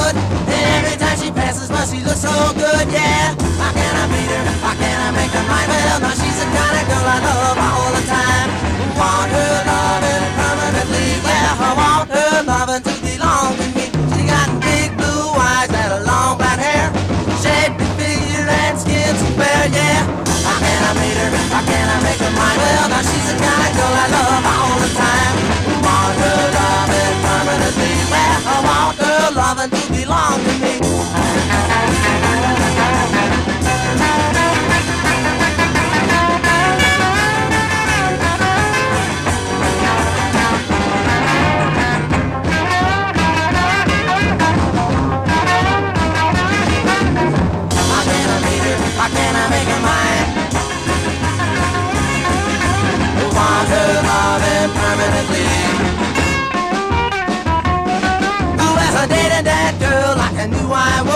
would. And every time she passes by, she looks so good, yeah. How can I beat her? How can I make her mine? Well, now she's the kind of girl I love all the time. Want her loving permanently, yeah. I want her loving to belong to me. She got big blue eyes and a long black hair, shaped figure and skin so fair, yeah. How can I beat her? How can I make her mine? Well, now she's the kind can I make her mine? Loving permanently. As girl like I knew I would.